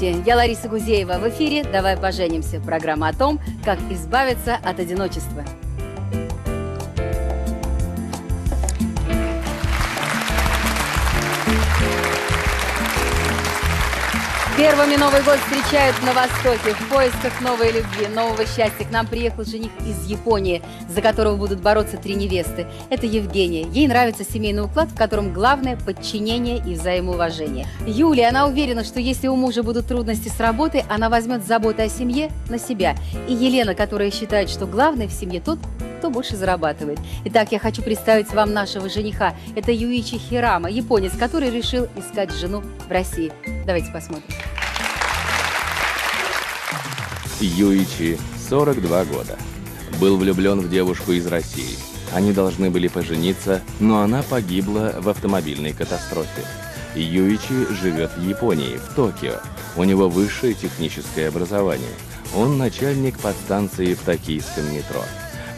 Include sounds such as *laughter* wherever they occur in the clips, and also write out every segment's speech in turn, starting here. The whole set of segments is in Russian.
Здравствуйте, я Лариса Гузеева. В эфире «Давай поженимся» – программа о том, как избавиться от одиночества. Первыми Новый год встречают на Востоке. В поисках новой любви, нового счастья к нам приехал жених из Японии, за которого будут бороться три невесты. Это Евгения. Ей нравится семейный уклад, в котором главное – подчинение и взаимоуважение. Юлия, она уверена, что если у мужа будут трудности с работой, она возьмет заботу о семье на себя. И Елена, которая считает, что главное в семье тот, кто больше зарабатывает. Итак, я хочу представить вам нашего жениха. Это Юичи Хирама, японец, который решил искать жену в России. Давайте посмотрим. Юичи, 42 года. Был влюблен в девушку из России. Они должны были пожениться, но она погибла в автомобильной катастрофе. Юичи живет в Японии, в Токио. У него высшее техническое образование. Он начальник подстанции в токийском метро.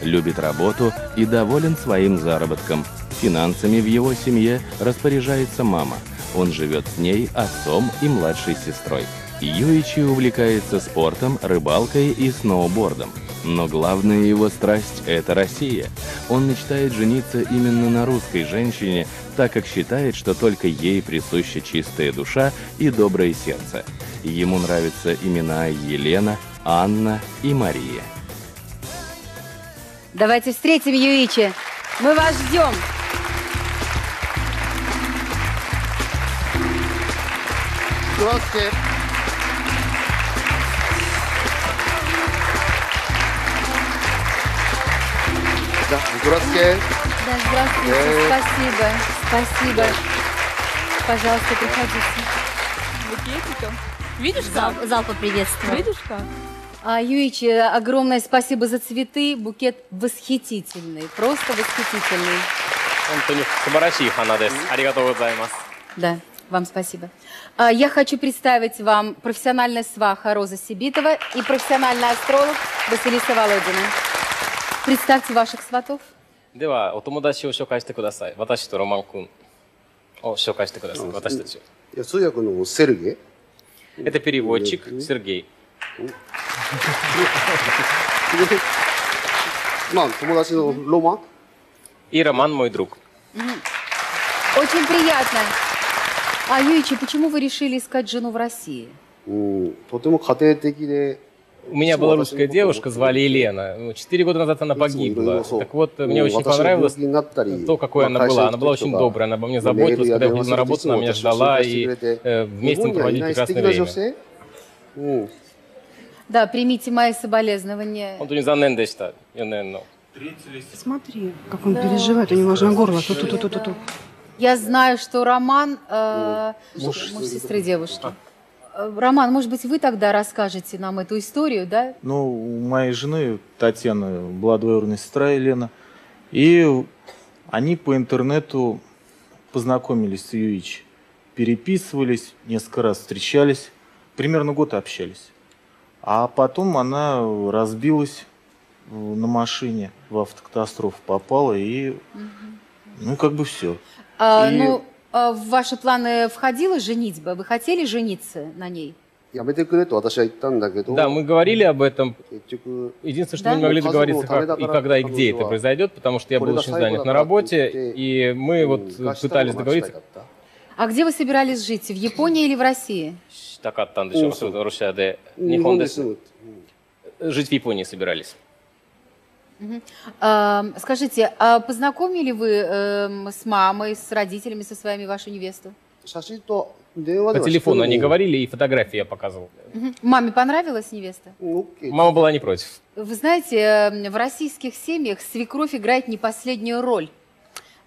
Любит работу и доволен своим заработком. Финансами в его семье распоряжается мама. Он живет с ней, отцом и младшей сестрой. Юичи увлекается спортом, рыбалкой и сноубордом. Но главная его страсть – это Россия. Он мечтает жениться именно на русской женщине, так как считает, что только ей присуща чистая душа и доброе сердце. Ему нравятся имена Елена, Анна и Мария. Давайте встретим Юичи. Мы вас ждем. Здравствуйте. Да, здравствуйте. Да, здравствуйте. Э. Спасибо. Спасибо. Пожалуйста, приходите. букетиком. Видишь как? Зал, зал поприветствовал. Видишь как? А, Юичи, огромное спасибо за цветы. Букет восхитительный. Просто восхитительный. 本当に素晴らしい花です。ありがとうございます。 Да, вам спасибо. А, Я хочу представить вам профессиональная сваха Роза Сибитова и профессиональный астролог Василиса Володина. Представьте ваших сватов. では、お友達を紹介してください。私とロマン君を紹介してください。私たちを。いや通訳のセルゲ Это переводчик Сергей. Мам, Томодаси Лома. И Роман мой друг. Очень приятно. А Юичи, почему вы решили искать жену в России? У меня была русская девушка, звали Елена. Ну, четыре года назад она погибла. Так вот, мне очень понравилось то, какой она была. Она была очень добрая, она обо мне заботилась. Когда я ходил на работу, она меня ждала. И э, вместе мы проводили прекрасное время. うん、 Да, примите мои соболезнования. 本当に残念でした、4年の。 Смотри, как он переживает, у него аж на горло. Ту-ту-ту-ту-ту. Я знаю, что Роман, э, муж, сестры девушки. Э, Роман, может быть, вы тогда расскажете нам эту историю, да? Ну, у моей жены Татьяны была двоюродная сестра Елена. И они по интернету познакомились с Юич. Переписывались, несколько раз встречались. Примерно год общались. А потом она разбилась э, на машине, в автокатастрофу попала и, угу. ну, как бы все. А, и... Ну, а в ваши планы входила женитьба? Вы хотели жениться на ней? Да, мы говорили об этом. Единственное, что да? мы не могли договориться, как и когда, и где это произойдет, потому что я был очень занят на работе, и мы вот пытались договориться. А где вы собирались жить? В Японии или в России? したかったんでしょう、うんそうそうロシアで。日日本で本です住む、 жить в Японии собирались. А, скажите, а познакомили вы эм, с мамой, с родителями, со своими вашу невесту? 写真と電話で По は телефону 知って они るの говорили, и фотографии я показывал. Мгм. Маме понравилась невеста? うんオッケー Мама была не против. Вы знаете, э, в российских семьях свекровь играет не последнюю роль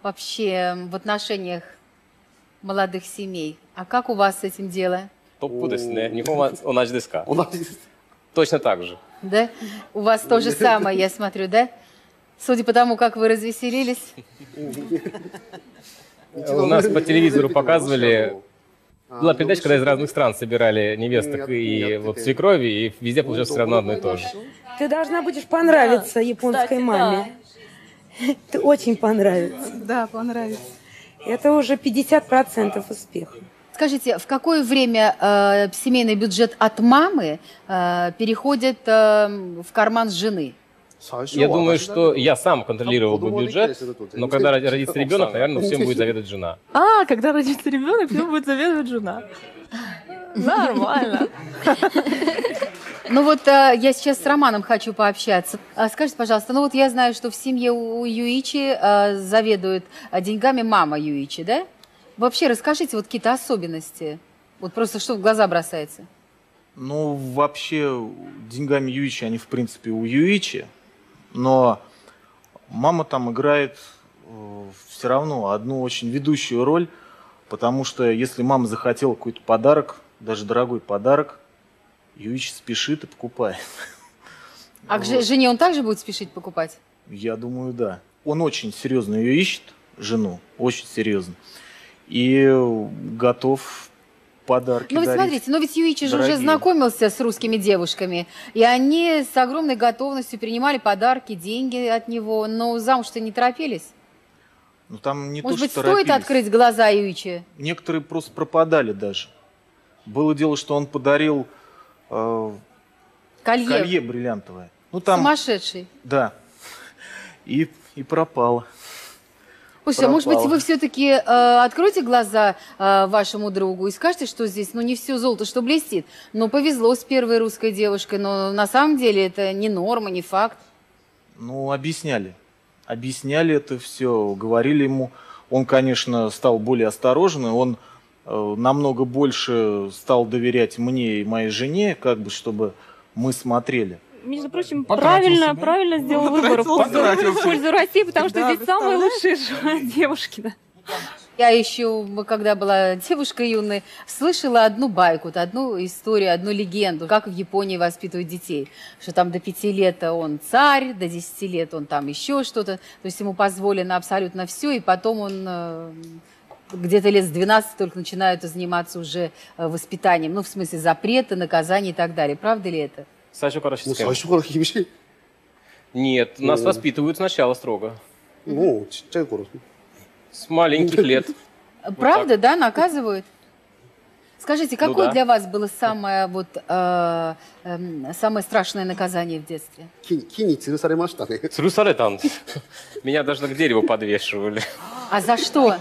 вообще э, в отношениях молодых семей. А как у вас с этим дело? トップですね。日本は同じですか同じです Точно так же. Да? У вас то же самое, я смотрю, да? Судя по тому, как вы развеселились. У нас по телевизору показывали, была передача, когда из разных стран собирали невесток и вот свекрови, и везде получилось все равно одно и то же. Ты должна будешь понравиться японской кстати, маме. Ты очень понравится. Да, понравится. Это уже 50% успеха. Скажите, в какое время э, семейный бюджет от мамы э, переходит э, в карман жены? Я думаю, что я сам контролировал бы бюджет, но когда родится ребенок, наверное, всем будет заведовать жена. А, когда родится ребенок, всем будет заведовать жена. Нормально. Ну вот э, я сейчас с Романом хочу пообщаться. А скажите, пожалуйста, ну вот я знаю, что в семье у Юичи э, заведует э, деньгами мама Юичи, да? Вообще расскажите вот какие-то особенности. Вот просто что в глаза бросается. Ну, вообще, деньгами Юичи, они, в принципе, у Юичи. Но мама там играет э, все равно одну очень ведущую роль, потому что если мама захотела какой-то подарок, даже дорогой подарок, Юич спешит и покупает. А к жене он также будет спешить покупать? Я думаю, да. Он очень серьезно ее ищет, жену, очень серьезно. И готов подарки Ну, вы смотрите, но ведь Юичи же уже знакомился с русскими девушками, и они с огромной готовностью принимали подарки, деньги от него, но замуж-то не торопились. Ну, там не Может то, быть, что стоит торопились. открыть глаза Юичи? Некоторые просто пропадали даже. Было дело, что он подарил э, Колье. колье бриллиантовое. Ну, там, Сумасшедший. да. И, и пропало. Слушайте, а может быть, вы все-таки э, откроете глаза э, вашему другу и скажете, что здесь, ну, не все золото, что блестит. Но повезло с первой русской девушкой, но на самом деле это не норма, не факт. Ну, объясняли. Объясняли это все, говорили ему. Он, конечно, стал более осторожен, и он намного больше стал доверять мне и моей жене, как бы, чтобы мы смотрели. Между прочим, Потратил правильно, себя. правильно сделал выбор в пользу, Потратил в пользу России, потому что Да, здесь самые лучшие *laughs* девушки. да. Я еще, когда была девушкой юной, слышала одну байку, одну историю, одну легенду, как в Японии воспитывают детей. Что там до пяти лет он царь, до десяти лет он там еще что-то. То есть ему позволено абсолютно все, и потом он э, где-то лет с 12 только начинают заниматься уже э, воспитанием, ну, в смысле запрета, наказания и так далее. Правда ли это? Саша Карашинская. Саша Карашинская. Нет, нас воспитывают сначала строго. Ну, чай город. С маленьких *laughs* лет. Э, правда, вот да, наказывают? Скажите, ну какое ну, да. для вас было самое вот э, э, самое страшное наказание в детстве? Кини цирусаремашта. Меня даже к дереву подвешивали. *laughs* А за что?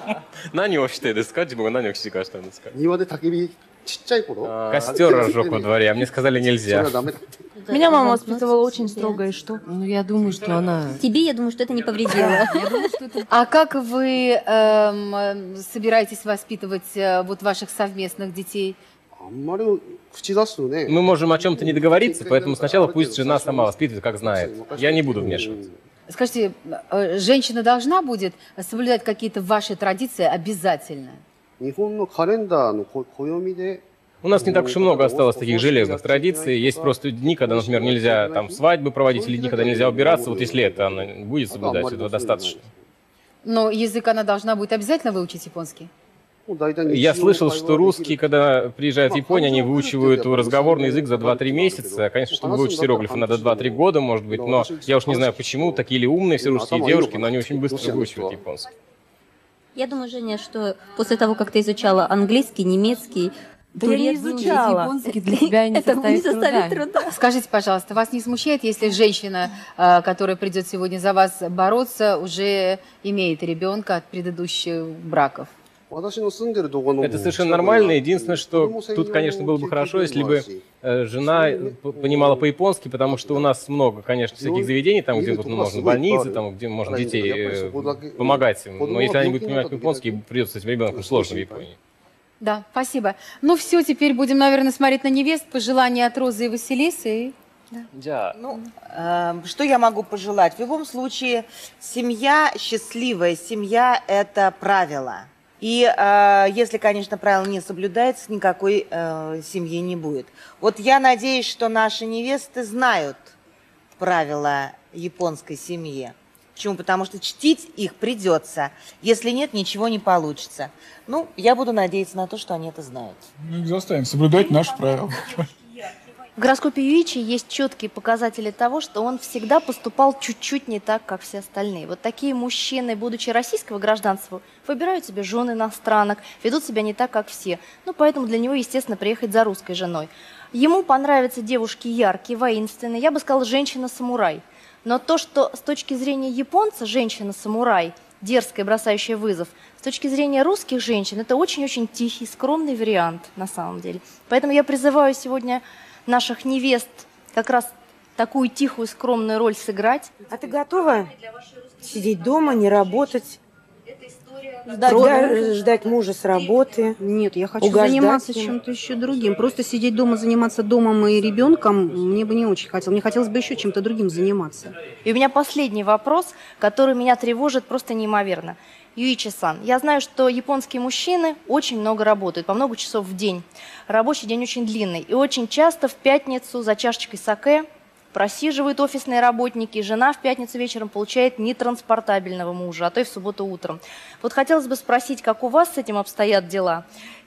何をしてですか自分が何をしてかしたんですか庭で焚き火ちっちゃい頃 Костер разжег во дворе, а мне сказали それ нельзя. はダメだって Меня мама воспитывала очень строго, и что? Ну, я думаю, что она... Тебе, я думаю, что это не повредило. *laughs* А как вы эм, э, собираетесь воспитывать э, вот ваших совместных детей? あんまり口出すとね Мы можем о чем-то не договориться, поэтому сначала пусть жена сама воспитывает, как знает. Я не буду вмешиваться. Скажите, э, женщина должна будет соблюдать какие-то ваши традиции обязательно? У нас не так уж и много осталось таких железных традиций. Есть просто дни, когда, например, нельзя там свадьбы проводить, или дни, когда нельзя убираться. Вот если это она будет соблюдать, этого достаточно. Но язык она должна будет обязательно выучить японский? Я слышал, что русские, когда приезжают в Японию, они выучивают разговорный язык за 2-3 месяца. Конечно, чтобы выучить иероглифы, надо 2-3 года, может быть, но я уж не знаю почему, такие ли умные все русские девушки, но они очень быстро выучивают японский. Я думаю, Женя, что после того, как ты изучала английский, немецкий, да я не изучала. Японский для тебя не Это составит, не составит труда. труда. Скажите, пожалуйста, вас не смущает, если женщина, а, которая придет сегодня за вас бороться, уже имеет ребенка от предыдущих браков? Это совершенно нормально. Единственное, что тут, конечно, было бы хорошо, если бы жена понимала по-японски, потому что у нас много, конечно, всяких ну, заведений, там, где вот, ну, можно больницы, там, где можно детей э, помогать. Но если они будут понимать по-японски, придется с этим ребенком сложно в Японии. Да, спасибо. Ну все, теперь будем, наверное, смотреть на невест. Пожелания от Розы и Василисы. И... Да. Ну, э, что я могу пожелать? В любом случае, семья, счастливая семья – это правило. И э, если, конечно, правило не соблюдается, никакой э, семьи не будет. Вот я надеюсь, что наши невесты знают правила японской семьи. Почему? Потому что чтить их придется. Если нет, ничего не получится. Ну, я буду надеяться на то, что они это знают. Мы их заставим соблюдать наши правила. В гороскопе Юичи есть четкие показатели того, что он всегда поступал чуть-чуть не так, как все остальные. Вот такие мужчины, будучи российского гражданства, выбирают себе жен иностранок, ведут себя не так, как все. Ну, поэтому для него, естественно, приехать за русской женой. Ему понравятся девушки яркие, воинственные, я бы сказала, женщина-самурай. Но то, что с точки зрения японца женщина-самурай, дерзкая, бросающая вызов, с точки зрения русских женщин, это очень-очень тихий, скромный вариант на самом деле. Поэтому я призываю сегодня наших невест как раз такую тихую, скромную роль сыграть. А ты готова сидеть дома, не работать? Ждать, ждать, ждать мужа с работы. Нет, я хочу угождать заниматься чем-то еще другим. Просто сидеть дома, заниматься домом и ребенком мне бы не очень хотелось. Мне хотелось бы еще чем-то другим заниматься. И у меня последний вопрос, который меня тревожит просто неимоверно. Юичи-сан, я знаю, что японские мужчины очень много работают, по много часов в день. Рабочий день очень длинный. И очень часто в пятницу за чашечкой саке просиживают офисные работники, и жена в пятницу вечером получает нетранспортабельного мужа, а то и в субботу утром. Вот хотелось бы спросить, как у вас с этим обстоят дела?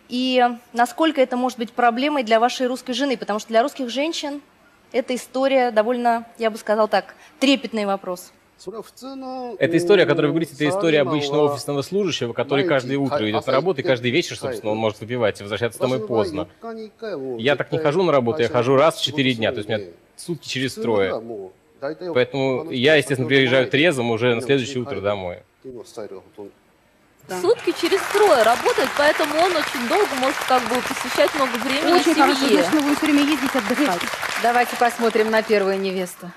И насколько это может быть проблемой для вашей русской жены? Потому что для русских женщин эта история довольно, я бы сказал так, трепетный вопрос. Эта история, о которой вы говорите, это история обычного офисного служащего, который каждое утро идет на работу, и каждый вечер, собственно, он может выпивать и возвращаться домой поздно. Я так не хожу на работу, я хожу раз в четыре дня, то есть у меня сутки через трое. Поэтому я, естественно, приезжаю трезвым уже на следующее утро домой. Сутки через трое работает, поэтому он очень долго может как бы посвящать много времени Очень хорошо, семье. значит, мы будем все время ездить отдыхать. Давайте посмотрим на первую невесту.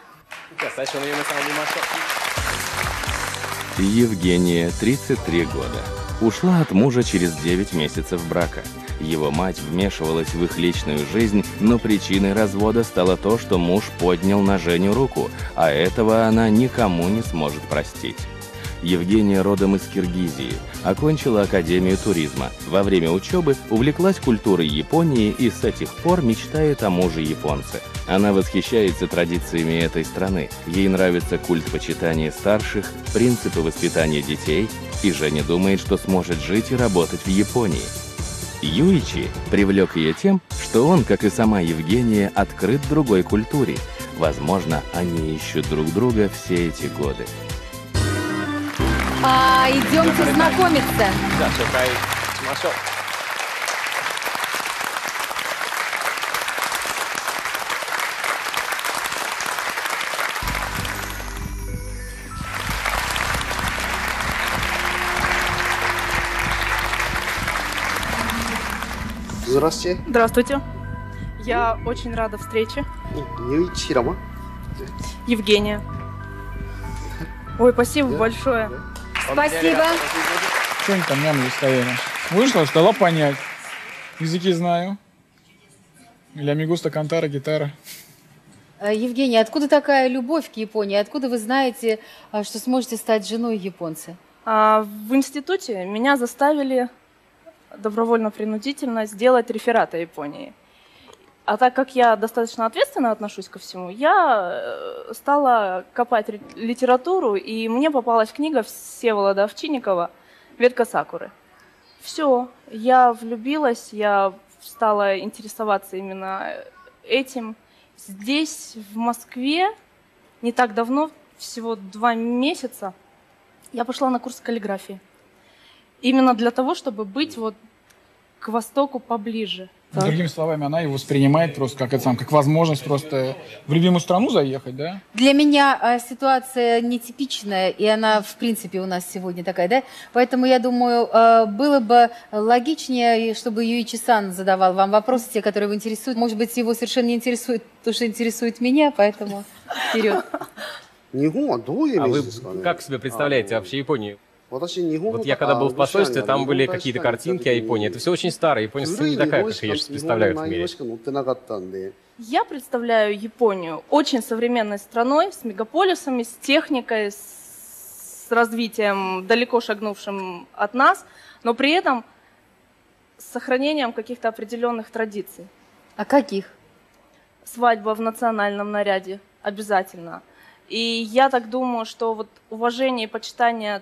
Евгения, 33 года. Ушла от мужа через 9 месяцев брака. Его мать вмешивалась в их личную жизнь, но причиной развода стало то, что муж поднял на Женю руку, а этого она никому не сможет простить. Евгения родом из Киргизии, окончила Академию туризма. Во время учебы увлеклась культурой Японии и с этих пор мечтает о муже японце. Она восхищается традициями этой страны. Ей нравится культ почитания старших, принципы воспитания детей, и Женя думает, что сможет жить и работать в Японии. Юичи привлек ее тем, что он, как и сама Евгения, открыт другой культуре. Возможно, они ищут друг друга все эти годы. А, идемте знакомиться. Да, только Тимашов. Здравствуйте. Здравствуйте. Я очень рада встрече. Евгения. Ой, спасибо большое. Спасибо. Что они там мямли стояли? Вышла, дала понять. Языки знаю. Ля мигуста, кантара, гитара. Э, Евгения, откуда такая любовь к Японии? Откуда вы знаете, а, что сможете стать женой японца? А, в институте меня заставили добровольно-принудительно сделать реферат о Японии. А так как я достаточно ответственно отношусь ко всему, я э, стала копать литературу, и мне попалась книга Всеволода Овчинникова «Ветка сакуры». Все, я влюбилась, я стала интересоваться именно этим. Здесь, в Москве, не так давно, всего два месяца, я пошла на курс каллиграфии. Именно для того, чтобы быть вот к Востоку поближе. Так. Другими словами, она его воспринимает просто как это сам, как возможность просто в любимую страну заехать, да? Для меня э, ситуация нетипичная, и она, в принципе, у нас сегодня такая, да? Поэтому я думаю, э, было бы логичнее, чтобы Юичи Сан задавал вам вопросы, те, которые его интересуют. Может быть, его совершенно не интересует то, что интересует меня, поэтому вперед. А вы как себе представляете вообще Японию? Вот я когда был в посольстве, там были какие-то картинки о Японии. Это все очень старое. Япония совсем не такая, как ее сейчас представляют в мире. Я представляю Японию очень современной страной, с мегаполисами, с техникой, с развитием, далеко шагнувшим от нас, но при этом с сохранением каких-то определенных традиций. А каких? Свадьба в национальном наряде обязательно. И я так думаю, что вот уважение и почитание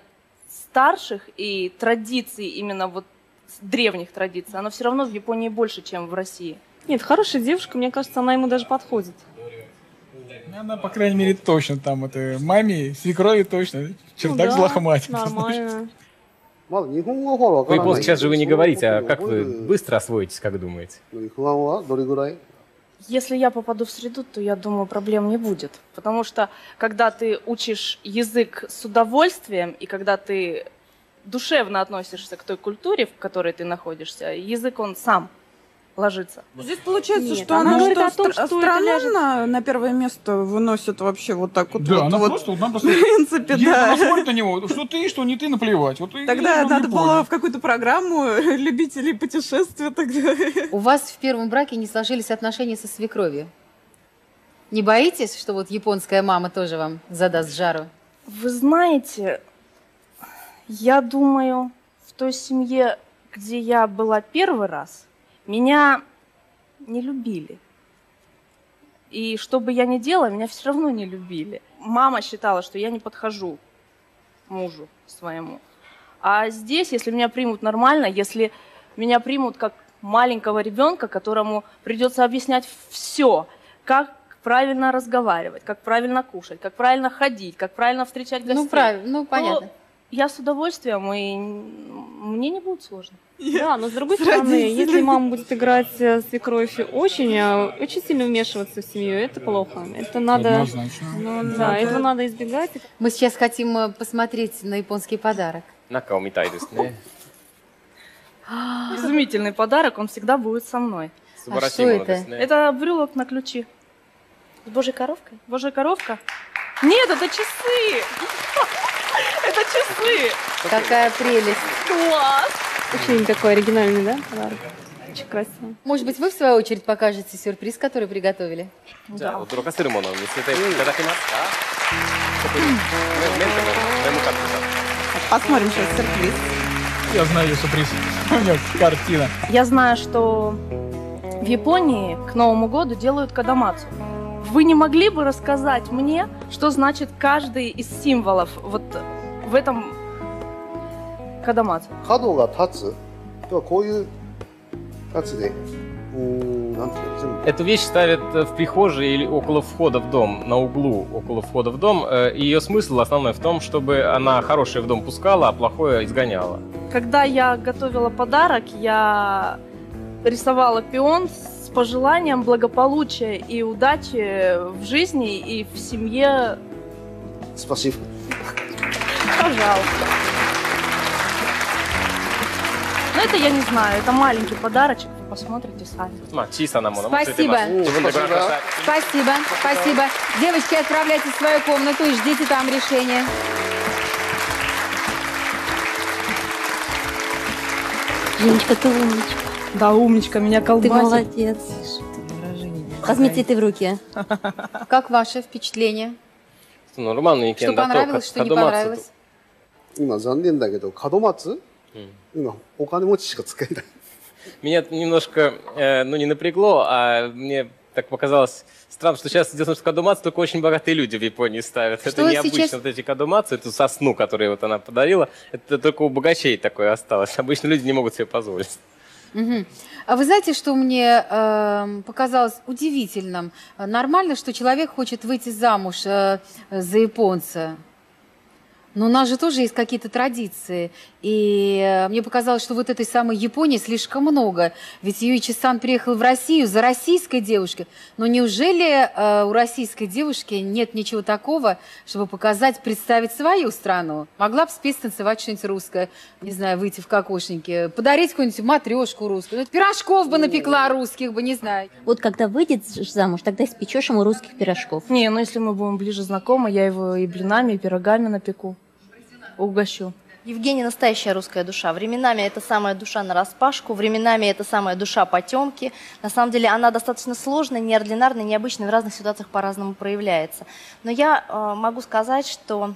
старших и традиций, именно вот древних традиций, оно все равно в Японии больше, чем в России. Нет, хорошая девушка, мне кажется, она ему даже подходит. Она, по крайней мере, точно там, это маме, свекрови точно. Чердак ну, да, злохмать. Нормально. По-японски сейчас же вы не говорите, а как вы быстро освоитесь, как думаете? Если я попаду в среду, то я думаю, проблем не будет. Потому что когда ты учишь язык с удовольствием, и когда ты душевно относишься к той культуре, в которой ты находишься, язык он сам ложится. Здесь получается, Нет, что она она, говорит что, о том, что страну ляжет- на, на первое место выносит вообще вот так вот. Да, вот, она вот. просто, вот, она *laughs* просто... В принципе, да. она смотрит на него, что ты, что не ты, наплевать. Вот Тогда и надо было понял. в какую-то программу *laughs* любителей путешествия тогда. У вас в первом браке не сложились отношения со свекровью? Не боитесь, что вот японская мама тоже вам задаст жару? Вы знаете, я думаю, в той семье, где я была первый раз, меня не любили. И что бы я ни делала, меня все равно не любили. Мама считала, что я не подхожу мужу своему. А здесь, если меня примут нормально, если меня примут как маленького ребенка, которому придется объяснять все, как правильно разговаривать, как правильно кушать, как правильно ходить, как правильно встречать гостей. Ну, правильно, ну, то понятно. Я с удовольствием, и мне не будет сложно. Я да, но с другой с стороны, родителями. если мама будет играть э, свекровь очень, э, очень сильно вмешиваться в семью, это плохо. Это надо, ну, да, да, этого надо избегать. Мы сейчас хотим э, посмотреть на японский подарок. На Накаоми Тайдес. *gasps* Изумительный подарок, он всегда будет со мной. А что это? Это брюлок на ключи. С божьей коровкой? Божья коровка? Нет, это часы! Это часы! Какая прелесть. Класс! Очень такой оригинальный, да, подарок? Очень красиво. Может быть, вы в свою очередь покажете сюрприз, который приготовили? じゃあ、驚かせるものを見せていただけますかそこにメメンテのメモカットが Посмотрим сейчас сюрприз. Я знаю ее сюрприз. *laughs* У меня картина. Я знаю, что в Японии к Новому году делают кадамацу. Вы не могли бы рассказать мне, что значит каждый из символов вот в этом кадамат? Кадо га тацу. То кое. Эту вещь ставят в прихожей или около входа в дом, на углу около входа в дом. Э, Ее смысл основной в том, чтобы она хорошее в дом пускала, а плохое изгоняла. Когда я готовила подарок, я рисовала пион с с пожеланием благополучия и удачи в жизни и в семье. Спасибо. Пожалуйста. Но это я не знаю, это маленький подарочек, вы посмотрите сами. Чисто нам Спасибо. Спасибо. Спасибо, спасибо. Девочки, отправляйтесь в свою комнату и ждите там решения. Женечка, ты умничка. Да, умничка, меня Ты колбасит. молодец. Возьми цветы в руки. Как ваше впечатление? そのロマンの意 Что 見だと、 понравилось, что не 門松 понравилось? 今残念だけど門松、今お金持ちしか使えない Меня это немножко, э, ну, не напрягло, а мне так показалось странно, что сейчас дело в том, что кадумацу только очень богатые люди в Японии ставят. Что это необычно, сейчас- вот эти кадумацу, эту сосну, которую вот она подарила, это только у богачей такое осталось. Обычно люди не могут себе позволить. Мгм. А вы знаете, что мне эм, показалось удивительным? Э, Нормально, что человек хочет выйти замуж э, за японца. Но у нас же тоже есть какие-то традиции. И э, мне показалось, что вот этой самой Японии слишком много. Ведь Юичи-сан приехал в Россию за российской девушкой. Но неужели э, у российской девушки нет ничего такого, чтобы показать, представить свою страну? Могла бы спеть, танцевать что-нибудь русское, не знаю, выйти в кокошники, подарить какую-нибудь матрешку русскую, ну, пирожков бы напекла русских бы, не знаю. Вот когда выйдет замуж, тогда испечешь ему русских пирожков. Не, ну если мы будем ближе знакомы, я его и блинами, и пирогами напеку. Угощу. Евгений настоящая русская душа. Временами это самая душа на распашку, временами это самая душа потемки. На самом деле она достаточно сложная, неординарная, необычная, в разных ситуациях по-разному проявляется. Но я э, могу сказать, что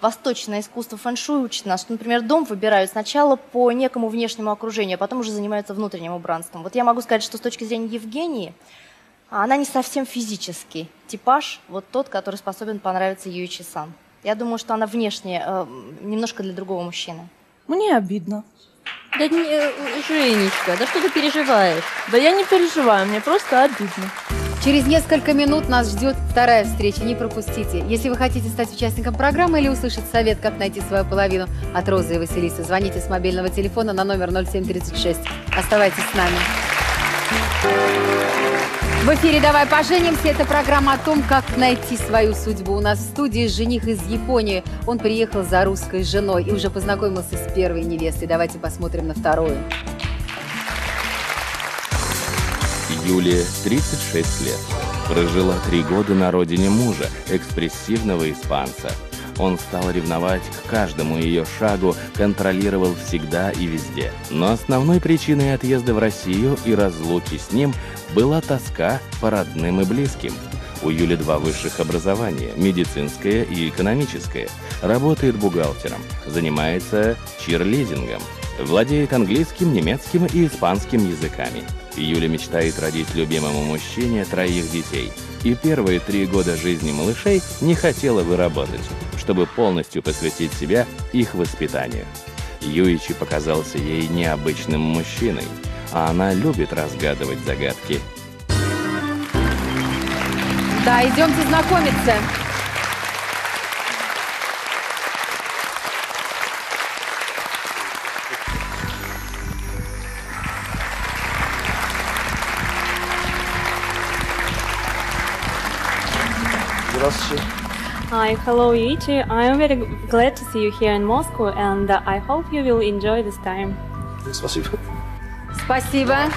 восточное искусство фэн-шуй учит нас, что, например, дом выбирают сначала по некому внешнему окружению, а потом уже занимаются внутренним убранством. Вот я могу сказать, что с точки зрения Евгении, она не совсем физический типаж, вот тот, который способен понравиться Юичи-сан. Я думаю, что она внешне э, немножко для другого мужчины. Мне обидно. Да не, э, Женечка, да что ты переживаешь? Да я не переживаю, мне просто обидно. Через несколько минут нас ждет вторая встреча, не пропустите. Если вы хотите стать участником программы или услышать совет, как найти свою половину от Розы и Василисы, звоните с мобильного телефона на номер 0736. Оставайтесь с нами. В эфире «Давай поженимся» – это программа о том, как найти свою судьбу. У нас в студии жених из Японии. Он приехал за русской женой и уже познакомился с первой невестой. Давайте посмотрим на вторую. Юлия, 36 лет. Прожила три года на родине мужа, экспрессивного испанца. Он стал ревновать к каждому ее шагу, контролировал всегда и везде. Но основной причиной отъезда в Россию и разлуки с ним была тоска по родным и близким. У Юли два высших образования – медицинское и экономическое. Работает бухгалтером, занимается чирлидингом, владеет английским, немецким и испанским языками. Юля мечтает родить любимому мужчине троих детей. И первые три года жизни малышей не хотела бы работать, чтобы полностью посвятить себя их воспитанию. Юичи показался ей необычным мужчиной, а она любит разгадывать загадки. Да, идемте знакомиться. Здравствуйте. Hi, hello Yuichi. I am very glad to see you here in Moscow and uh, I hope you will enjoy this time. Спасибо. Спасибо.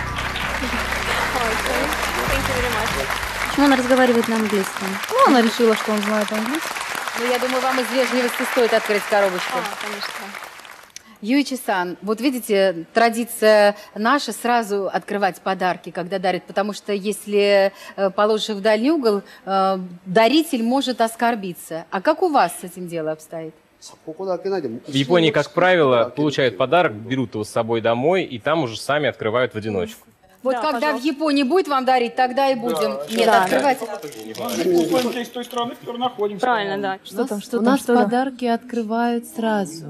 Почему она разговаривает на английском? Ну, она решила, что он знает английский. Ну, я думаю, вам из вежливости стоит открыть коробочку. А, конечно. Юичи-сан, вот видите, традиция наша сразу открывать подарки, когда дарят, потому что если э, положишь их в дальний угол, э, даритель может оскорбиться. А как у вас с этим дело обстоит? В Японии, как правило, получают подарок, берут его с собой домой, и там уже сами открывают в одиночку. Вот Да, когда пожалуйста. в Японии будет вам дарить, тогда и будем. Нет, Да. открывайте. Из той страны, в которой находимся. Правильно, да. Что там, что У там, нас что подарки открывают сразу.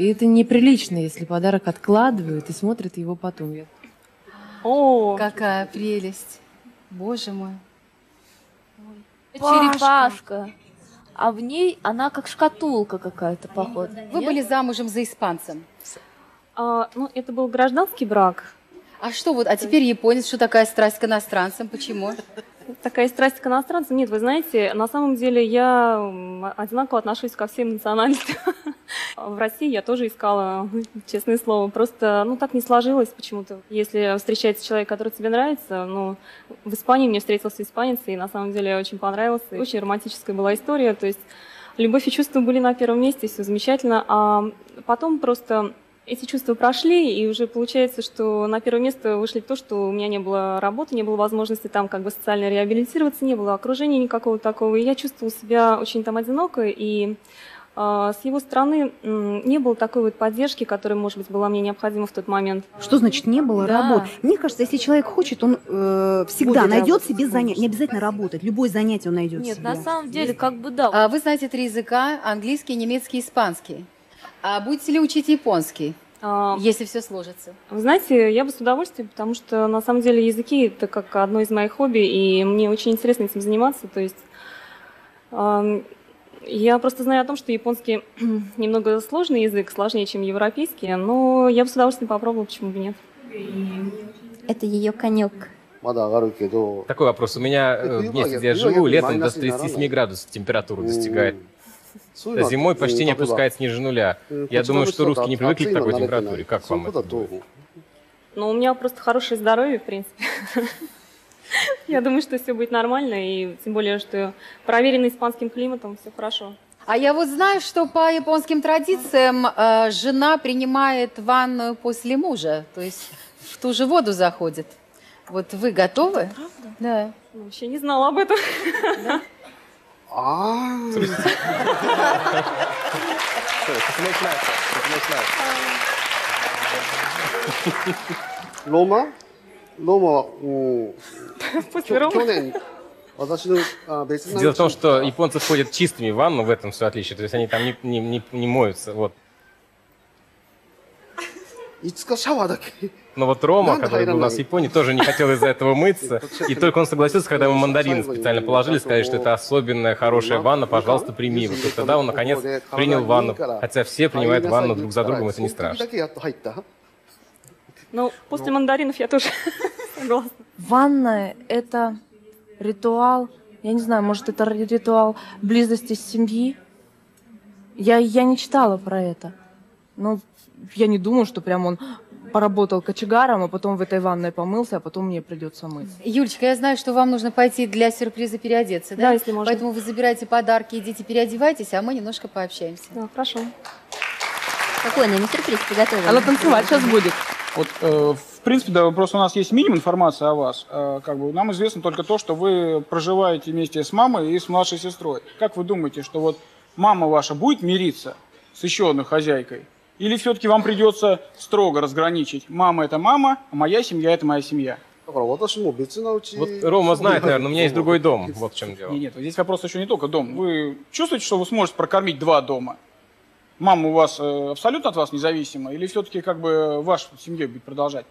И это неприлично, если подарок откладывают и смотрят его потом. Я- О, Какая прелесть. Боже мой. Черепашка. А в ней она как шкатулка какая-то, походу. Вы были замужем за испанцем. а, ну, это был гражданский брак. А что вот, а теперь японец, что такая страсть к иностранцам? Почему? Такая страсть к иностранцам. Нет, вы знаете, на самом деле я одинаково отношусь ко всем национальностям. *laughs* В России я тоже искала, *laughs* честное слово. Просто, ну, так не сложилось почему-то. Если встречается человек, который тебе нравится, ну, в Испании мне встретился испанец, и на самом деле очень понравился. Очень романтическая была история. То есть любовь и чувства были на первом месте, все замечательно. А потом просто эти чувства прошли, и уже получается, что на первое место вышли то, что у меня не было работы, не было возможности там как бы социально реабилитироваться, не было окружения никакого такого. И я чувствовала себя очень там одиноко, и с его стороны не было такой вот поддержки, которая, может быть, была мне необходима в тот момент. Что значит не было Да. работы? Мне кажется, если человек хочет, он э, всегда Будет найдет себе занятие. Не обязательно работать. Любое занятие он найдет Нет, себе. на самом деле, как бы да. А вы знаете три языка, английский, немецкий, испанский. А будете ли учить японский, А, если все сложится? Вы знаете, я бы с удовольствием, потому что на самом деле языки это как одно из моих хобби, и мне очень интересно этим заниматься. То есть я просто знаю о том, что японский *clears throat* немного сложный язык, сложнее, чем европейский, но я бы с удовольствием попробовала, почему бы нет. Это ее конек. Такой вопрос. У меня в месте, где я живу, летом до 37 градусов температура достигает. А зимой почти не опускается ниже нуля. Я думаю, что русские не привыкли к такой температуре. Как вам это? Ну, у меня просто хорошее здоровье, в принципе. *laughs* Я думаю, что все будет нормально, и тем более, что проверено испанским климатом, все хорошо. А я вот знаю, что по японским традициям э, жена принимает ванную после мужа, то есть в ту же воду заходит. Вот вы готовы? Это правда? Да. Вообще не знала об этом. А. Да? А. Лома? ーマローマは、うん、 После きょ Ромы. 去年、私のあ別な Дело *laughs* в том, что японцы ходят чистыми в ванну, в этом все отличие. То есть они там не, не, не, не моются. Вот. Но вот Рома, который был у нас в Японии, тоже не хотел из-за этого мыться. *laughs* И только он согласился, когда ему мандарины специально положили, сказали, что это особенная хорошая ванна, пожалуйста, прими. Вот тогда он, наконец, принял ванну. Хотя все принимают ванну друг за другом, это не страшно. Ну, после мандаринов я тоже *laughs* согласна. Ванна – это ритуал, я не знаю, может, это ритуал близости семьи. Я, я не читала про это. Но я не думаю, что прям он поработал кочегаром, а потом в этой ванной помылся, а потом мне придется мыть. Юлечка, я знаю, что вам нужно пойти для сюрприза переодеться, да? Да, если можно. Поэтому вы забираете подарки, идите переодевайтесь, а мы немножко пообщаемся. Да, хорошо. Какой она сюрприз приготовила? Она танцевать сейчас будет. Вот, э, в принципе, да, просто у нас есть минимум информации о вас. Э, как бы нам известно только то, что вы проживаете вместе с мамой и с младшей сестрой. Как вы думаете, что вот мама ваша будет мириться с еще одной хозяйкой? Или все-таки вам придется строго разграничить? Мама – это мама, а моя семья – это моя семья. Вот Рома знает, наверное, у меня есть другой дом. Вот в чем дело. Нет, нет, здесь вопрос еще не только дом. Вы чувствуете, что вы сможете прокормить два дома? мама у вас э, абсолютно от вас независима, или все-таки как бы ваш семье будет продолжать?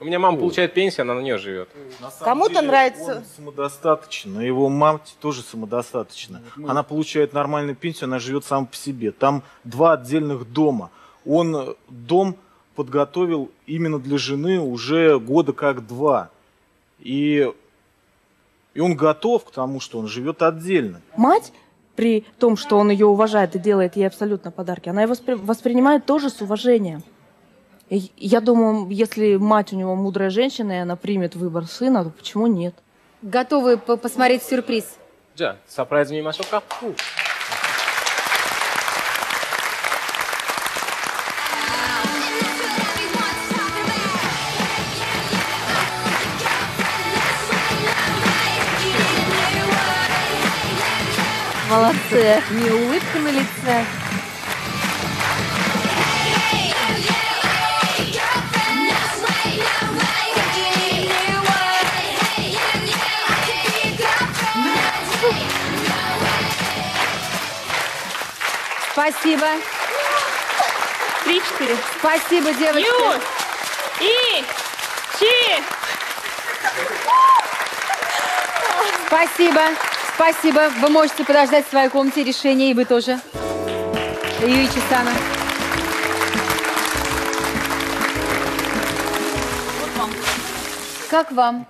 У меня мама получает пенсию, она на нее живет. Кому-то нравится. Он самодостаточно. Его мать тоже самодостаточна. Ну, она получает нормальную пенсию, она живет сам по себе. Там два отдельных дома. Он э, дом подготовил именно для жены уже года как два. И и он готов к тому, что он живет отдельно. Мать при том, что он ее уважает и делает ей абсолютно подарки, она его воспринимает тоже с уважением. И я думаю, если мать у него мудрая женщина, и она примет выбор сына, то почему нет? Готовы посмотреть сюрприз? Да, сюрприз немножко. Молодцы. Не улыбка на лице. Спасибо. Три-четыре. Спасибо, девочки. Ю, и, чи. Спасибо. Спасибо. Вы можете подождать в своей комнате решения, и вы тоже. Юичи Сана. Как вам,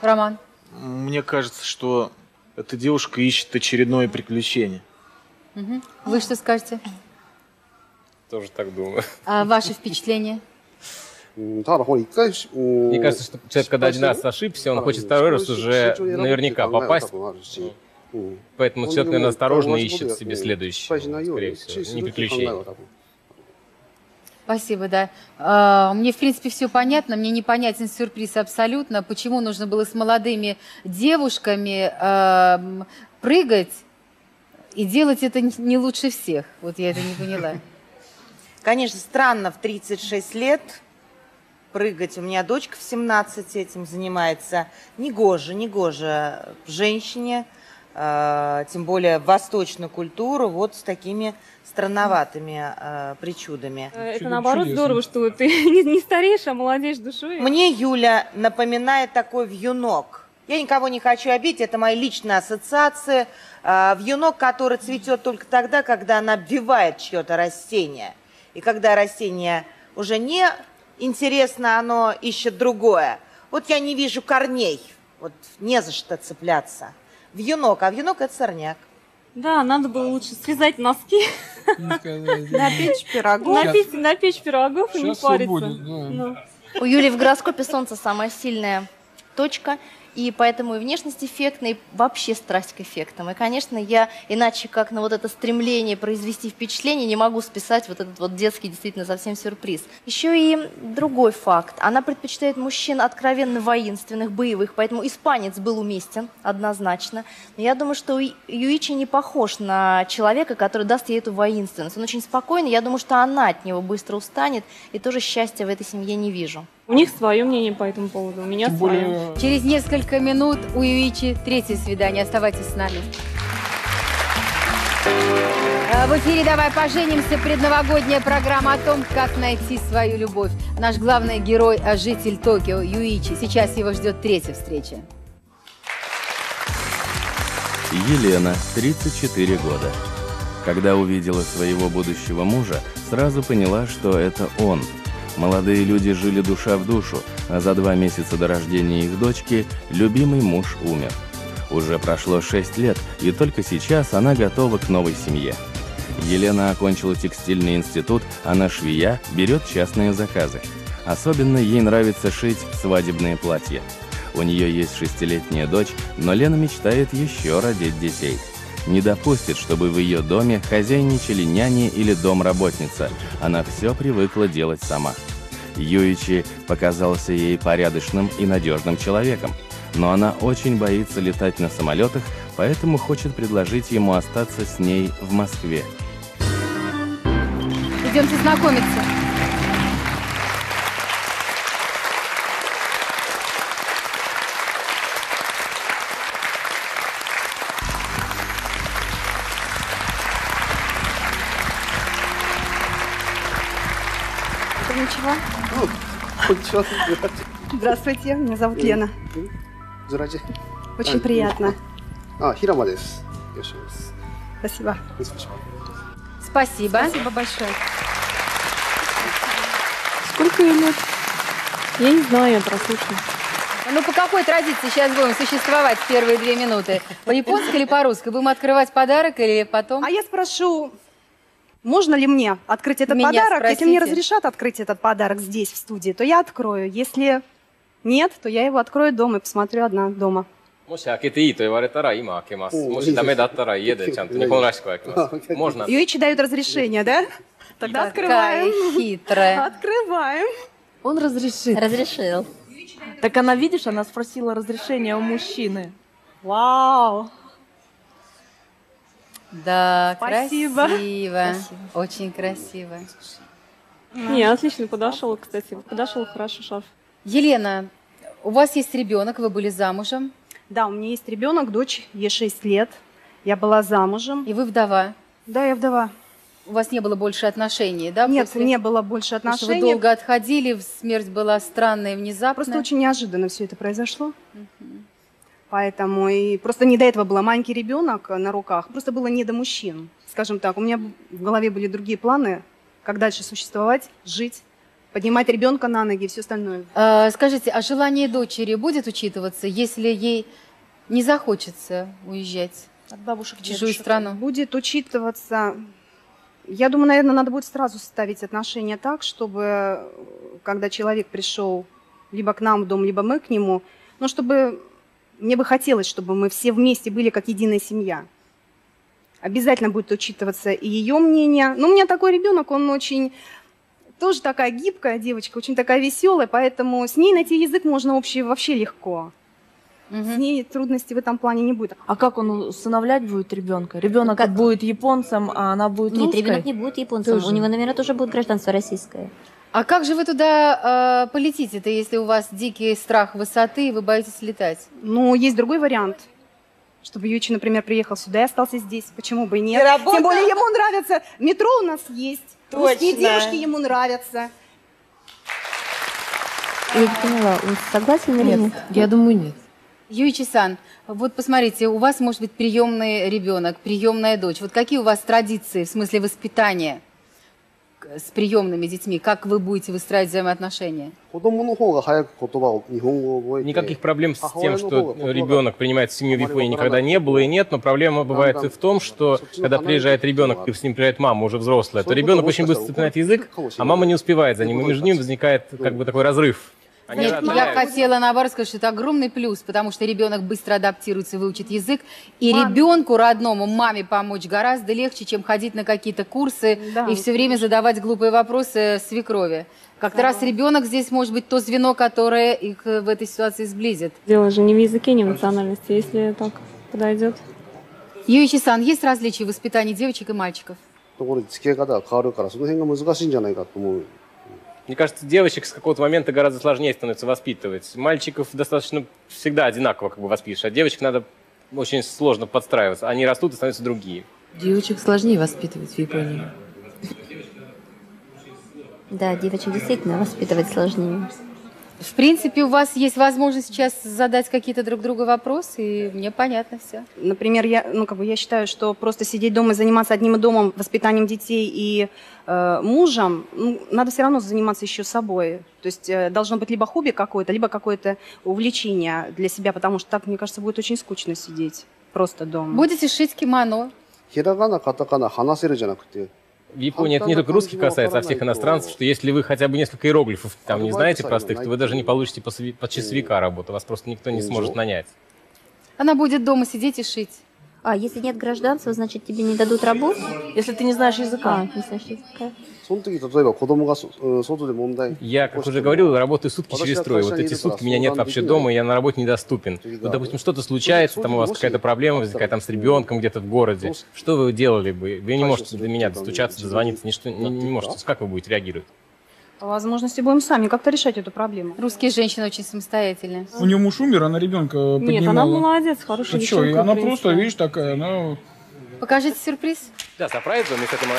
Роман? Мне кажется, что эта девушка ищет очередное приключение. Угу. Вы что скажете? Тоже так думаю. А ваши впечатления? Мне кажется, что человек, когда один раз ошибся, он хочет второй раз уже наверняка попасть. Поэтому человек, наверное, осторожно ищет себе следующий, скорее всего, не приключение. Спасибо, да. А, мне, в принципе, все понятно. Мне непонятен сюрприз абсолютно. Почему нужно было с молодыми девушками э, прыгать и делать это не лучше всех. Вот я это не поняла. Конечно, странно в 36 лет прыгать. У меня дочка в 17 этим занимается. Негоже, негоже женщине, э, тем более восточную культуру, вот с такими странноватыми э, причудами. Э, это наоборот чудесно. здорово, что ты *laughs* не, не стареешь, а молодеешь душой. Мне Юля напоминает такой вьюнок. Я никого не хочу обидеть, это мои личные ассоциации. А, вьюнок, который цветет только тогда, когда она обвивает чье-то растение. И когда растение уже не интересно, оно ищет другое. Вот я не вижу корней, вот не за что цепляться. Вьюнок, а вьюнок это сорняк. Да, надо было лучше связать носки. *laughs* Напечь пирогов. Напечь, напечь пирогов и не париться. Ну. У Юли в гороскопе Солнце самая сильная точка – и поэтому и внешность эффектная, и вообще страсть к эффектам. И, конечно, я иначе как на вот это стремление произвести впечатление не могу списать вот этот вот детский действительно совсем сюрприз. Еще и другой факт. Она предпочитает мужчин откровенно воинственных, боевых, поэтому испанец был уместен однозначно. Но я думаю, что Юичи не похож на человека, который даст ей эту воинственность. Он очень спокойный, я думаю, что она от него быстро устанет, и тоже счастья в этой семье не вижу. У них свое мнение по этому поводу, у меня Тем свое. Более... Через несколько минут у Юичи третье свидание. Оставайтесь с нами. А, в эфире «Давай поженимся» предновогодняя программа о том, как найти свою любовь. Наш главный герой – житель Токио Юичи. Сейчас его ждет третья встреча. Елена, 34 года. Когда увидела своего будущего мужа, сразу поняла, что это он. Молодые люди жили душа в душу, а за два месяца до рождения их дочки любимый муж умер. Уже прошло 6 лет, и только сейчас она готова к новой семье. Елена окончила текстильный институт, она швея, берет частные заказы. Особенно ей нравится шить свадебные платья. У нее есть шестилетняя дочь, но Лена мечтает еще родить детей. Не допустит, чтобы в ее доме хозяйничали няни или домработница. Она все привыкла делать сама. Юичи показался ей порядочным и надежным человеком. Но она очень боится летать на самолетах, поэтому хочет предложить ему остаться с ней в Москве. Идемте знакомиться. Здравствуйте, меня зовут Лена. Здравствуйте. Очень приятно. А, Хирама дес. Спасибо. Спасибо. Спасибо большое. Сколько ей лет? Я не знаю, я прослушаю. Ну, по какой традиции сейчас будем существовать в первые две минуты? По-японски или по-русски? Будем открывать подарок или потом? А я спрошу, можно ли мне открыть этот Меня подарок? спросите. Если мне разрешат открыть этот подарок здесь, в студии, то я открою. Если нет, то я его открою дома и посмотрю одна дома. もし開けていいと言われたら今開けます。もしダメだったら家でちゃんと日本らしく開けます。можно? *laughs* Юичи дают разрешение, да? Тогда Какая открываем. хитрая. Открываем. Он разрешит. Разрешил. Так она, видишь, она спросила разрешения у мужчины. Вау. Да, Спасибо. красиво. Очень красиво. Не, отлично подошел, кстати. Подошел хорошо шарф. Елена, у вас есть ребенок, вы были замужем. Да, у меня есть ребенок, дочь, ей 6 лет. Я была замужем. И вы вдова. Да, я вдова. У вас не было больше отношений, да? Нет, после- не было больше Потому что отношений. Вы долго отходили, смерть была странная и внезапная. Просто очень неожиданно все это произошло. Поэтому и просто не до этого было маленький ребенок на руках, просто было не до мужчин. Скажем так, у меня в голове были другие планы, как дальше существовать, жить, поднимать ребенка на ноги и все остальное. А, Скажите, а желание дочери будет учитываться, если ей не захочется уезжать От бабушек в чужую страну? Будет учитываться. Я думаю, наверное, надо будет сразу ставить отношения так, чтобы когда человек пришел либо к нам в дом, либо мы к нему, но чтобы мне бы хотелось, чтобы мы все вместе были как единая семья. Обязательно будет учитываться и ее мнение. Но у меня такой ребенок, он очень тоже такая гибкая девочка, очень такая веселая, поэтому с ней найти язык можно общий вообще легко. С ней трудностей в этом плане не будет. А как он усыновлять будет ребенка? Ребенок будет японцем, а она будет Нет, русской? ребенок не будет японцем. Тоже. У него, наверное, тоже будет гражданство российское. А как же вы туда э, полетите-то, если у вас дикий страх высоты и вы боитесь летать? Ну, есть другой вариант. Чтобы Ючи, например, приехал сюда и остался здесь. Почему бы и нет? И. Тем более ему нравится. Метро у нас есть. Русские Точно. девушки ему нравятся. Я не поняла, он согласен или нет? Я думаю, нет. Юичи-сан, вот посмотрите, у вас может быть приемный ребенок, приемная дочь. Вот какие у вас традиции в смысле воспитания с приемными детьми? Как вы будете выстраивать взаимоотношения? Никаких проблем с тем, что ребенок принимает семью в Японии никогда не было и нет, но проблема бывает и в том, что когда приезжает ребенок и с ним приезжает мама, уже взрослая, то ребенок очень быстро цепляет язык, а мама не успевает за ним, и между ним возникает как бы такой разрыв. Они Нет, я разделяются. хотела наоборот сказать, что это огромный плюс, потому что ребенок быстро адаптируется и выучит язык, и ребенку родному, маме помочь гораздо легче, чем ходить на какие-то курсы Да, и все время задавать глупые вопросы свекрови. Как-то раз ребенок здесь может быть то звено, которое их э, в этой ситуации сблизит. Дело же не в языке, не в национальности, если так подойдет. Юичи-сан, есть различия в воспитании девочек и мальчиков? ところで付き合い方が変わるからその辺が難しいんじゃないかと思う Мне кажется, девочек с какого-то момента гораздо сложнее становится воспитывать. Мальчиков достаточно всегда одинаково как бы воспитываешь, а девочек надо очень сложно подстраиваться. Они растут и становятся другие. Девочек сложнее воспитывать в Японии. Да, девочек действительно воспитывать сложнее. В принципе, у вас есть возможность сейчас задать какие-то друг другу вопросы, и мне понятно все. Например, я, ну, как бы я считаю, что просто сидеть дома и заниматься одним домом, воспитанием детей и э, мужем, ну, надо все равно заниматься еще собой. То есть э, должно быть либо хобби какое-то, либо какое-то увлечение для себя, потому что так, мне кажется, будет очень скучно сидеть просто дома. Будете шить кимоно. ひらがな、カタカナ話せるじゃなくて、 в Японии это не только русских касается, а всех иностранцев, что если вы хотя бы несколько иероглифов там не знаете простых, то вы даже не получите по, сви- по часовика работу, вас просто никто не сможет нанять. Она будет дома сидеть и шить. А, если нет гражданства, значит тебе не дадут работу? Если ты не знаешь языка. А, не знаешь языка. その時例えば子供がそうん外で問題 Я, как уже говорил, работаю сутки через трое. Вот эти сутки меня нет вообще дома, и я на работе недоступен. Вот, допустим, что-то случается, там у вас какая-то проблема возникает там с ребенком где-то в городе. Что вы делали бы? Вы не можете до меня достучаться, дозвониться, ничто, не, не можете. Как вы будете реагировать? По возможности будем сами как-то решать эту проблему. Русские женщины очень самостоятельные. У нее муж умер, она ребенка поднимала. Нет, она молодец, хорошая Ну что, и девчонка, она в принципе. просто, видишь, такая, она... Покажите сюрприз. Да, сапрайз, мы с этим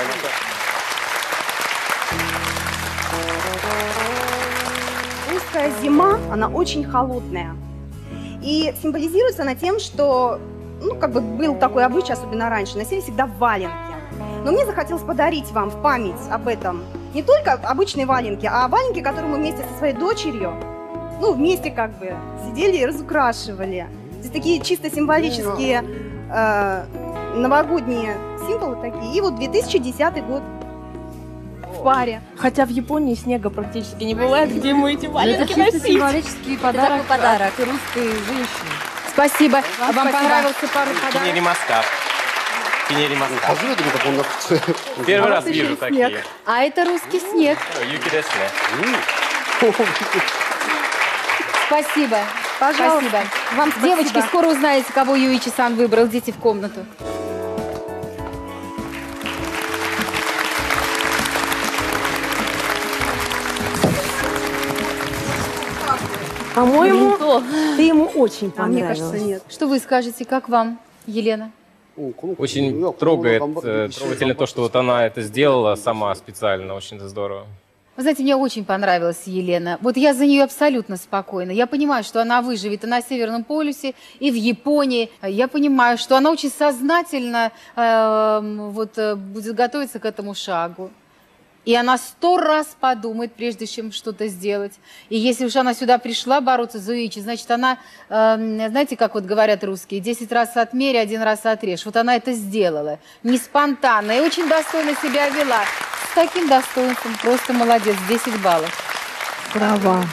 Русская зима, она очень холодная. И символизируется она тем, что, ну, как бы был такой обычай, особенно раньше, носили всегда валенки. Но мне захотелось подарить вам в память об этом не только обычные валенки, а валенки, которые мы вместе со своей дочерью, ну, вместе как бы сидели и разукрашивали. Здесь такие чисто символические э, новогодние символы такие. И вот 2010 год паре. Хотя в Японии снега практически не бывает, где мы эти валенки Это носить. символический подарок, подарок русской женщины. Спасибо. Вам, а Вам спасибо. понравился пару подарков. Кинери Москва. Кинери Москва. Хожу, думаю, как он. Первый раз вижу снег. такие. А это русский снег. Юки Спасибо. Пожалуйста. Спасибо. Вам, Спасибо. девочки, скоро узнаете, кого Юичи-сан выбрал. Дети в комнату. По-моему, ты ему очень А мне понравилась. кажется, нет. Что вы скажете, как вам, Елена? Очень трогает, э, трогательно то, что вот она это сделала сама специально, очень здорово. Вы знаете, мне очень понравилась Елена. Вот я за нее абсолютно спокойна. Я понимаю, что она выживет и на Северном полюсе, и в Японии. Я понимаю, что она очень сознательно эм, вот, э, будет готовиться к этому шагу. И она сто раз подумает, прежде чем что-то сделать. И если уж она сюда пришла бороться за Юичи, значит, она, эм, знаете, как вот говорят русские, 10 раз отмерь, один раз отрежь. Вот она это сделала. Не спонтанно и очень достойно себя вела. С таким достоинством. Просто молодец. 10 баллов. Права.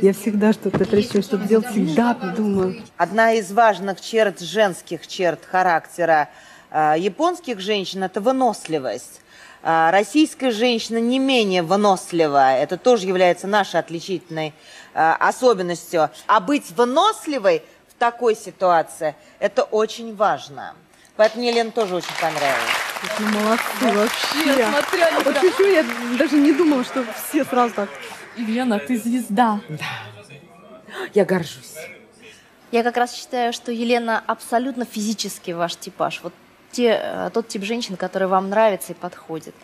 Я всегда что-то, прежде чем что-то делать, всегда думаю. Одна из важных черт женских черт характера э, японских женщин – это выносливость. А Российская женщина не менее выносливая. Это тоже является нашей отличительной э, особенностью. А быть выносливой в такой ситуации – это очень важно. Поэтому мне Лена тоже очень понравилась. Ну, молодцы вообще. Несмотря ни Вот на- чуть-чуть я даже не думала, что все сразу так. Лена, ты звезда. Я горжусь. Я как раз считаю, что Елена абсолютно физически ваш типаж. Вот те, э, тот тип женщин, который вам нравится и подходит.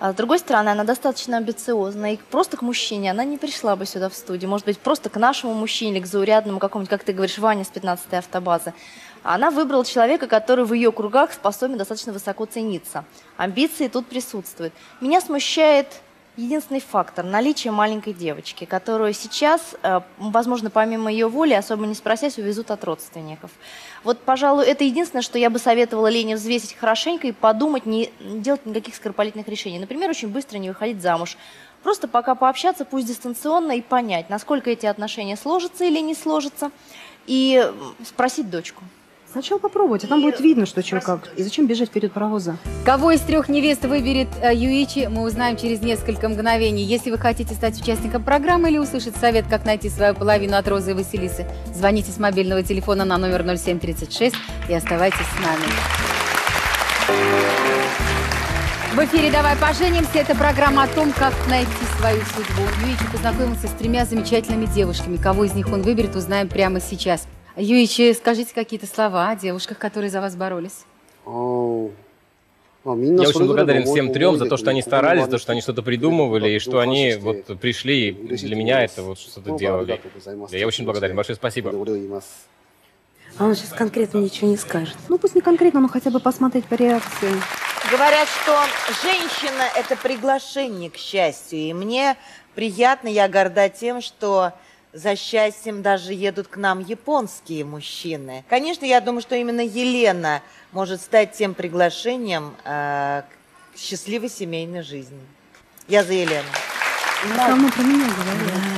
А с другой стороны, она достаточно амбициозна. И просто к мужчине она не пришла бы сюда в студию. Может быть, просто к нашему мужчине, или к заурядному какому-нибудь, как ты говоришь, Ване с 15-й автобазы. Она выбрала человека, который в ее кругах способен достаточно высоко цениться. Амбиции тут присутствуют. Меня смущает единственный фактор – наличие маленькой девочки, которую сейчас, э, возможно, помимо ее воли, особо не спросясь, увезут от родственников. Вот, пожалуй, это единственное, что я бы советовала Лене взвесить хорошенько и подумать, не делать никаких скоропалительных решений. Например, очень быстро не выходить замуж. Просто пока пообщаться, пусть дистанционно, и понять, насколько эти отношения сложатся или не сложатся, и спросить дочку. Сначала попробуйте, там будет видно, что что как. И зачем бежать вперед паровоза? Кого из трех невест выберет э, Юичи, мы узнаем через несколько мгновений. Если вы хотите стать участником программы или услышать совет, как найти свою половину от Розы и Василисы, звоните с мобильного телефона на номер 0736 и оставайтесь с нами. В эфире «Давай поженимся» – это программа о том, как найти свою судьбу. Юичи познакомился с тремя замечательными девушками. Кого из них он выберет, узнаем прямо сейчас. Юичи, скажите какие-то слова о девушках, которые за вас боролись. Я очень благодарен всем трем за то, что они старались, за то, что они что-то придумывали, и что они вот пришли, и для меня это вот что-то делали. Я очень благодарен. Большое спасибо. А он сейчас конкретно ничего не скажет. Ну, пусть не конкретно, но хотя бы посмотреть по реакции. Говорят, что женщина – это приглашение к счастью. И мне приятно, я горда тем, что за счастьем даже едут к нам японские мужчины. Конечно, я думаю, что именно Елена может стать тем приглашением э, к счастливой семейной жизни. Я за Елену. Основном про меня говорят.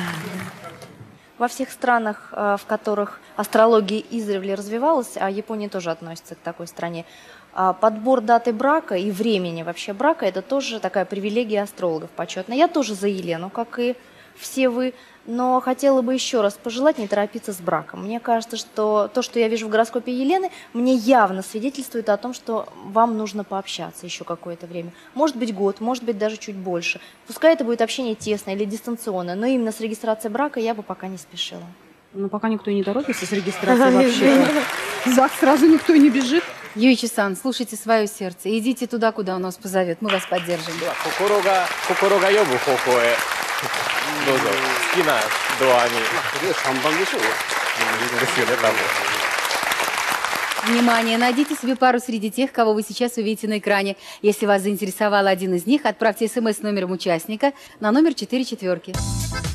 Во всех странах, э, в которых астрология издревле развивалась, а Япония тоже относится к такой стране, а подбор даты брака и времени вообще брака – это тоже такая привилегия астрологов почетная. Я тоже за Елену, как и все вы, но хотела бы еще раз пожелать не торопиться с браком. Мне кажется, что то, что я вижу в гороскопе Елены, мне явно свидетельствует о том, что вам нужно пообщаться еще какое-то время. Может быть год, может быть даже чуть больше. Пускай это будет общение тесное или дистанционное, но именно с регистрацией брака я бы пока не спешила. Ну, пока никто и не торопится с регистрацией *laughs* вообще. ЗАГС сразу никто не бежит. Юичи-сан, слушайте свое сердце. Идите туда, куда он вас позовет. Мы вас поддержим. 心が心が呼ぶ方向へどうぞ好きなドアにとりあえず3番でしょうですよね多分 Внимание, найдите себе пару среди тех, кого вы сейчас увидите на экране. Если вас заинтересовал один из них, отправьте смс с номером участника на номер 4 четверки.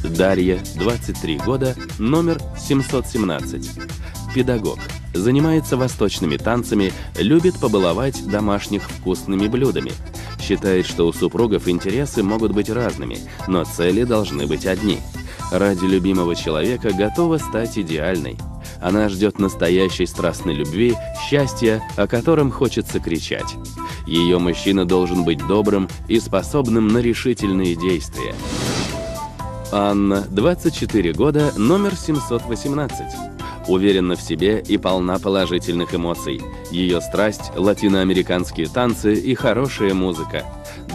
Дарья, 23 года, номер 717. Педагог. Занимается восточными танцами, любит побаловать домашних вкусными блюдами. Считает, что у супругов интересы могут быть разными, но цели должны быть одни. Ради любимого человека готова стать идеальной. Она ждет настоящей страстной любви, счастья, о котором хочется кричать. Ее мужчина должен быть добрым и способным на решительные действия. Анна, 24 года, номер 718. Уверена в себе и полна положительных эмоций. Ее страсть – латиноамериканские танцы и хорошая музыка.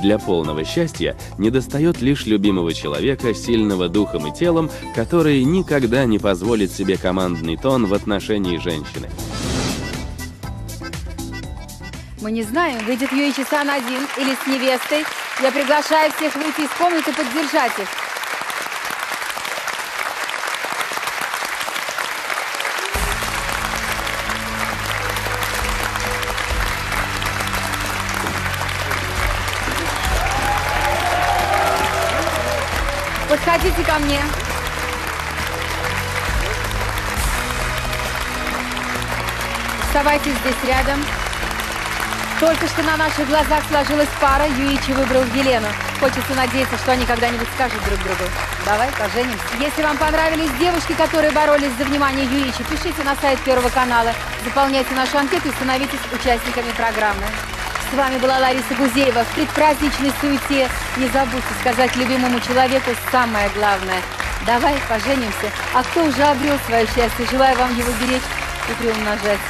Для полного счастья недостает лишь любимого человека, сильного духом и телом, который никогда не позволит себе командный тон в отношении женщины. Мы не знаем, выйдет Юичи-сан один или с невестой. Я приглашаю всех выйти из комнаты поддержать их. Подходите ко мне. Вставайте здесь рядом. Только что на наших глазах сложилась пара, Юичи выбрал Елену. Хочется надеяться, что они когда-нибудь скажут друг другу. Давай поженимся. Если вам понравились девушки, которые боролись за внимание Юичи, пишите на сайт Первого канала, заполняйте нашу анкету и становитесь участниками программы. С вами была Лариса Гузеева. В предпраздничной суете не забудьте сказать любимому человеку самое главное. Давай поженимся. А кто уже обрел свое счастье, желаю вам его беречь и приумножать.